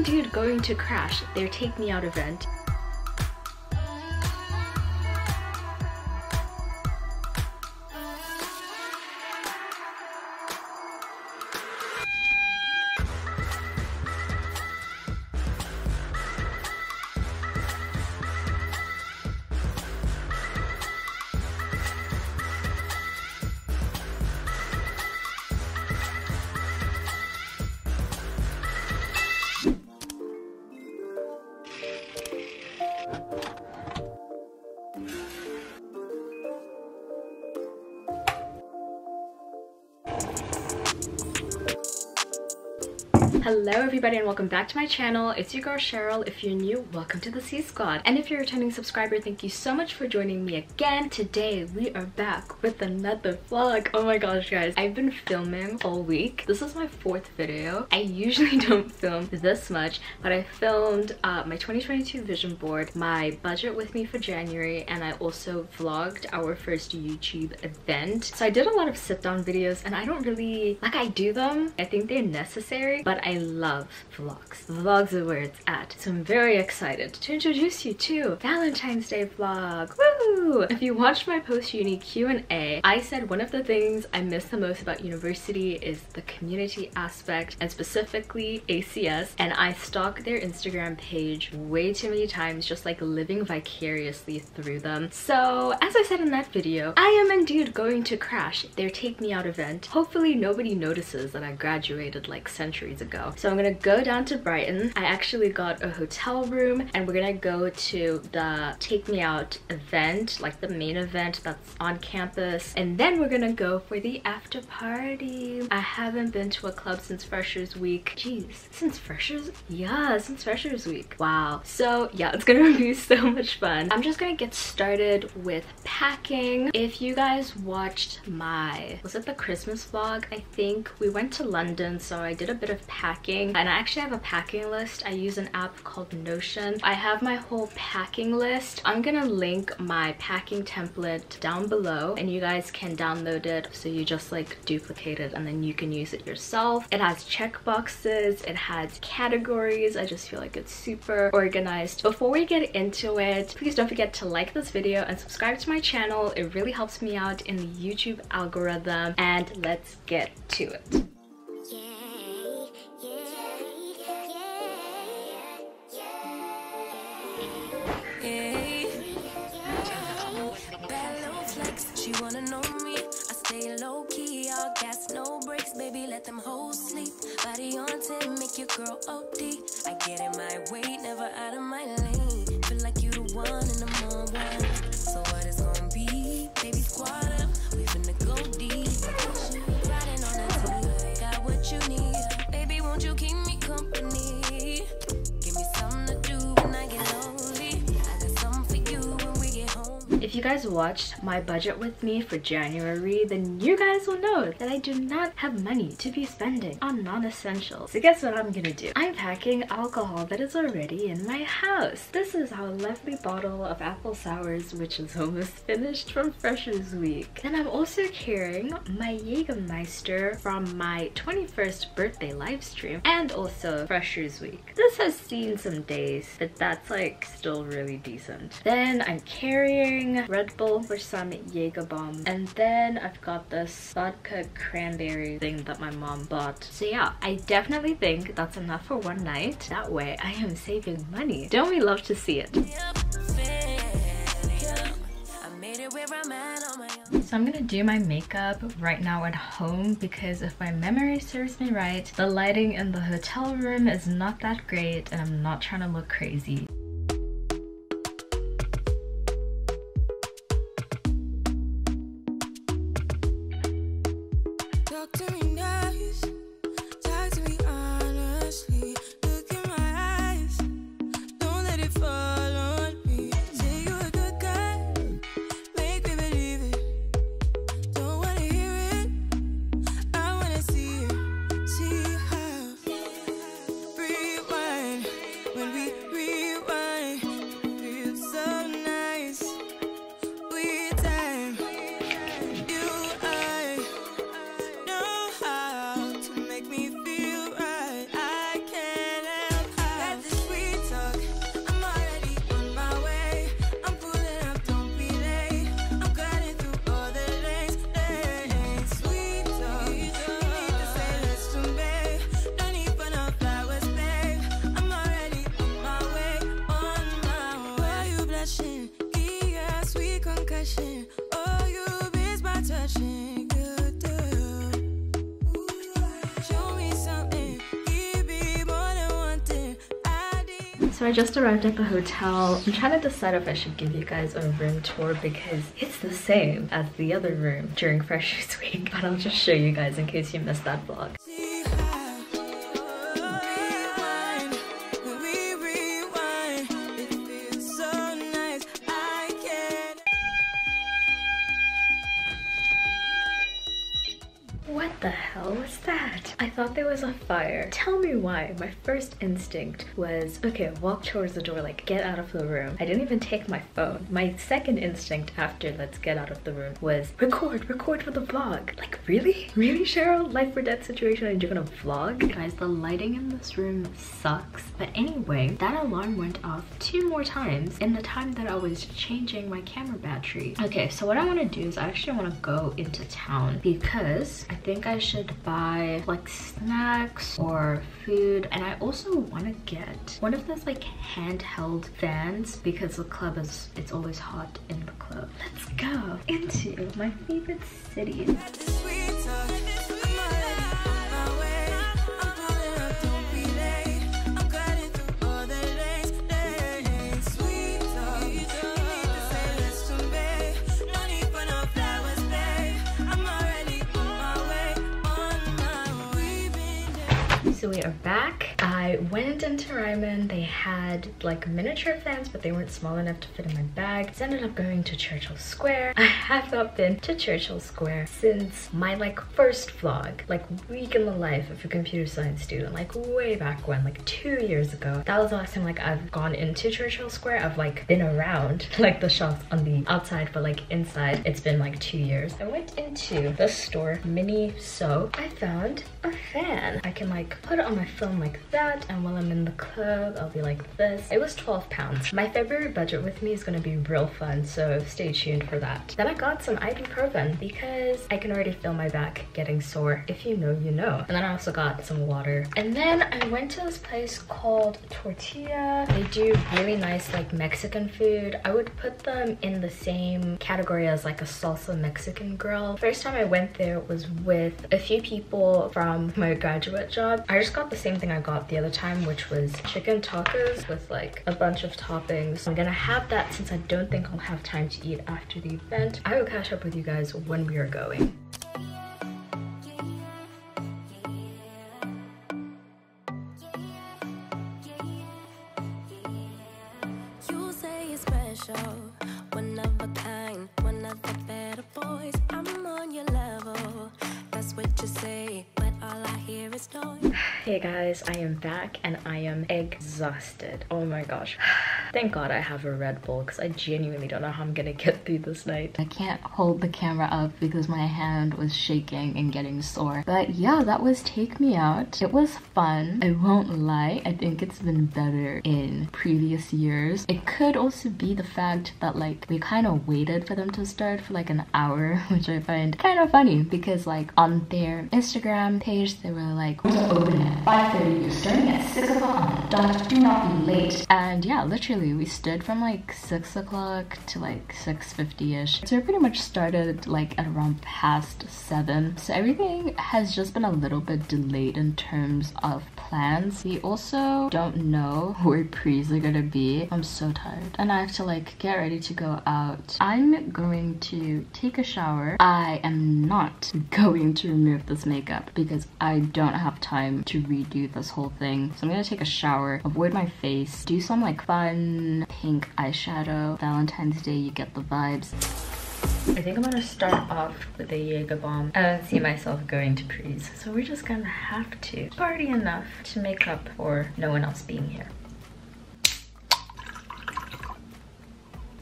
indeed going to crash their Take Me Out event. Hello everybody and welcome back to my channel. It's your girl Cheryl. If you're new, welcome to the C Squad. And if you're a returning subscriber, thank you so much for joining me again. Today we are back with another vlog. Oh my gosh guys, I've been filming all week. This is my fourth video. I usually don't film this much, but I filmed uh, my 2022 vision board, my budget with me for January, and I also vlogged our first YouTube event. So I did a lot of sit down videos and I don't really, like I do them, I think they're necessary, but I love vlogs. Vlogs are where it's at. So I'm very excited to introduce you to Valentine's Day vlog. Woo! If you watched my post-uni Q&A, I said one of the things I miss the most about university is the community aspect and specifically ACS and I stalk their Instagram page way too many times just like living vicariously through them. So as I said in that video, I am indeed going to crash their Take Me Out event. Hopefully nobody notices that I graduated like centuries ago so I'm gonna go down to Brighton. I actually got a hotel room and we're gonna go to the Take Me Out event, like the main event that's on campus. And then we're gonna go for the after party. I haven't been to a club since Freshers Week. Jeez, since Freshers? Yeah, since Freshers Week. Wow. So yeah, it's gonna be so much fun. I'm just gonna get started with packing. If you guys watched my, was it the Christmas vlog? I think we went to London, so I did a bit of packing packing and I actually have a packing list. I use an app called Notion. I have my whole packing list. I'm gonna link my packing template down below and you guys can download it so you just like duplicate it and then you can use it yourself. It has check boxes, it has categories. I just feel like it's super organized. Before we get into it, please don't forget to like this video and subscribe to my channel. It really helps me out in the YouTube algorithm and let's get to it. Let them hoes sleep. Body on 10, make your girl OD. I get in my way, never out you guys watched my budget with me for January, then you guys will know that I do not have money to be spending on non-essentials. So guess what I'm gonna do? I'm packing alcohol that is already in my house. This is our lovely bottle of apple sours, which is almost finished from Freshers Week. Then I'm also carrying my Jägermeister from my 21st birthday live stream and also Freshers Week. This has seen some days, but that's like still really decent. Then I'm carrying Red Bull for some Jaeger bomb. And then I've got this vodka cranberry thing that my mom bought. So yeah, I definitely think that's enough for one night. That way I am saving money. Don't we love to see it? So I'm gonna do my makeup right now at home because if my memory serves me right, the lighting in the hotel room is not that great and I'm not trying to look crazy. So I just arrived at the hotel. I'm trying to decide if I should give you guys a room tour because it's the same as the other room during Freshers Week. But I'll just show you guys in case you missed that vlog. That? I thought there was a fire. Tell me why. My first instinct was, okay, walk towards the door, like get out of the room. I didn't even take my phone. My second instinct after let's get out of the room was record, record for the vlog. Like really? Really, Cheryl? Life or death situation and you're gonna vlog? Guys, the lighting in this room sucks. But anyway, that alarm went off two more times in the time that I was changing my camera battery. Okay, so what I wanna do is I actually wanna go into town because I think I should buy like snacks or food and I also want to get one of those like handheld fans because the club is it's always hot in the club. Let's go into my favorite city. So we are back. I went into Ryman. They had like miniature fans, but they weren't small enough to fit in my bag. So I ended up going to Churchill Square. I have not been to Churchill Square since my like first vlog, like week in the life of a computer science student, like way back when, like two years ago. That was the last time like I've gone into Churchill Square. I've like been around like the shops on the outside, but like inside, it's been like two years. I went into the store, Miniso. I found a fan. I can like put it on my phone like that and while I'm in the club I'll be like this. It was 12 pounds. My February budget with me is gonna be real fun so stay tuned for that. Then I got some ibuprofen because I can already feel my back getting sore. If you know, you know. And then I also got some water. And then I went to this place called Tortilla. They do really nice like Mexican food. I would put them in the same category as like a salsa Mexican grill. First time I went there was with a few people from my graduate job. I just got the same thing I got the other time, which was chicken tacos with like a bunch of toppings. I'm gonna have that since I don't think I'll have time to eat after the event. I will catch up with you guys when we are going. Guys, I am back and I am exhausted. Oh my gosh. Thank God I have a Red Bull because I genuinely don't know how I'm gonna get through this night. I can't hold the camera up because my hand was shaking and getting sore. But yeah, that was Take Me Out. It was fun. I won't lie. I think it's been better in previous years. It could also be the fact that like we kind of waited for them to start for like an hour, which I find kind of funny because like on their Instagram page, they were like, 5.30, you're starting at 6 o'clock on the dot, do not be late. And yeah, literally we stood from like 6 o'clock to like 6.50ish. So we pretty much started like at around past 7. So everything has just been a little bit delayed in terms of plans. We also don't know where pre's are gonna be. I'm so tired. And I have to like get ready to go out. I'm going to take a shower. I am not going to remove this makeup because I don't have time to redo this whole thing. So I'm gonna take a shower, avoid my face, do some like fun pink eyeshadow. Valentine's Day, you get the vibes. I think I'm gonna start off with a Jaeger bomb. I don't see myself going to Pre's, so we're just gonna have to party enough to make up for no one else being here.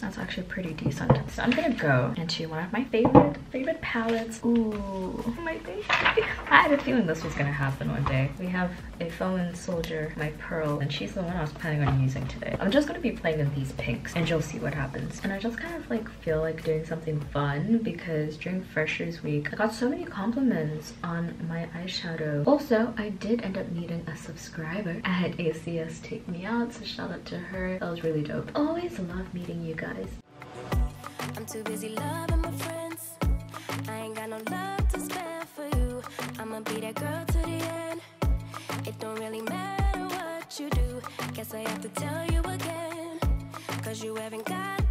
That's actually pretty decent. So I'm gonna go into one of my favorite, favorite palettes. Ooh, my baby. I had a feeling this was gonna happen one day. We have a Fallen Soldier, my Pearl, and she's the one I was planning on using today. I'm just gonna be playing with these pinks and you'll see what happens. And I just kind of like feel like doing something fun because during Freshers Week, I got so many compliments on my eyeshadow. Also, I did end up meeting a subscriber at ACS Take Me Out, so shout out to her. That was really dope. Always love meeting you guys. I'm too busy loving my friends. I ain't got no love to spare for you. I'ma be that girl to the end. It don't really matter what you do. Guess I have to tell you again. Cause you haven't got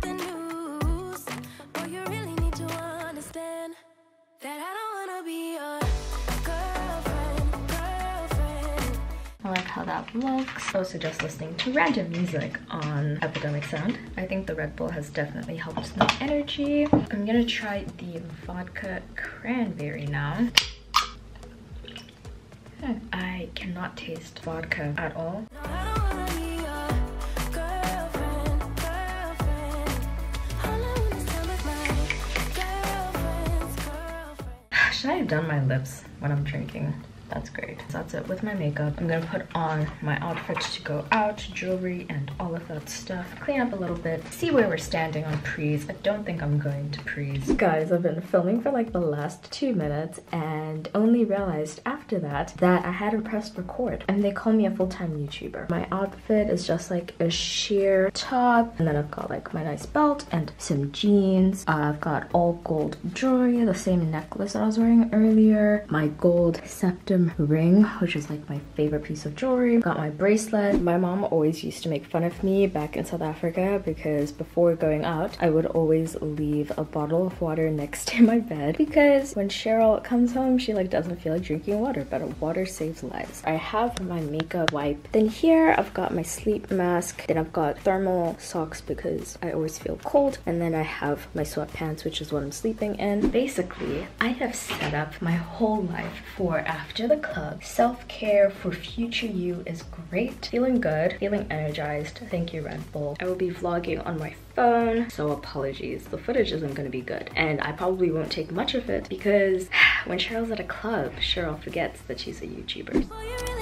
how that looks. I also just listening to random music on Epidemic Sound. I think the Red Bull has definitely helped my energy. I'm gonna try the vodka cranberry now. Hmm, I cannot taste vodka at all. Should I have done my lips when I'm drinking? That's great. That's it with my makeup. I'm gonna put on my outfit to go out, jewelry, and all of that stuff. Clean up a little bit, see where we're standing on prees. I don't think I'm going to prees. Guys, I've been filming for like the last two minutes and only realized after that that I hadn't pressed record. And they call me a full-time YouTuber. My outfit is just like a sheer top, and then I've got like my nice belt and some jeans. I've got all gold jewelry, the same necklace that I was wearing earlier, my gold septum ring, which is like my favorite piece of jewelry. Got my bracelet. My mom always used to make fun of me back in South Africa because before going out, I would always leave a bottle of water next to my bed because when Cheryl comes home, she like doesn't feel like drinking water, but water saves lives. I have my makeup wipe. Then here I've got my sleep mask. Then I've got thermal socks because I always feel cold. And then I have my sweatpants, which is what I'm sleeping in. Basically, I have set up my whole life for after the club. Self-care for future you is great. Feeling good, feeling energized. Thank you, Red Bull. I will be vlogging on my phone, so apologies. The footage isn't gonna be good, and I probably won't take much of it because when Cheryl's at a club, Cheryl forgets that she's a YouTuber.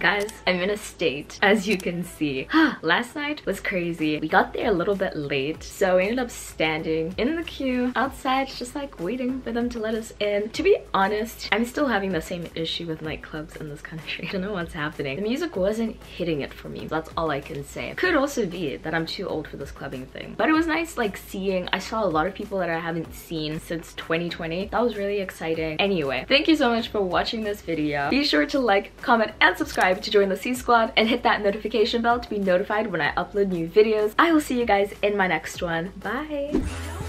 Guys, I'm in a state, as you can see. Last night was crazy. We got there a little bit late, so we ended up standing in the queue outside, just like waiting for them to let us in. To be honest, I'm still having the same issue with nightclubs in this country. I don't know what's happening. The music wasn't hitting it for me. That's all I can say. Could also be that I'm too old for this clubbing thing. But it was nice like seeing, I saw a lot of people that I haven't seen since 2020. That was really exciting. Anyway, thank you so much for watching this video. Be sure to like, comment, and subscribe to join the C Squad and hit that notification bell to be notified when I upload new videos. I will see you guys in my next one. Bye!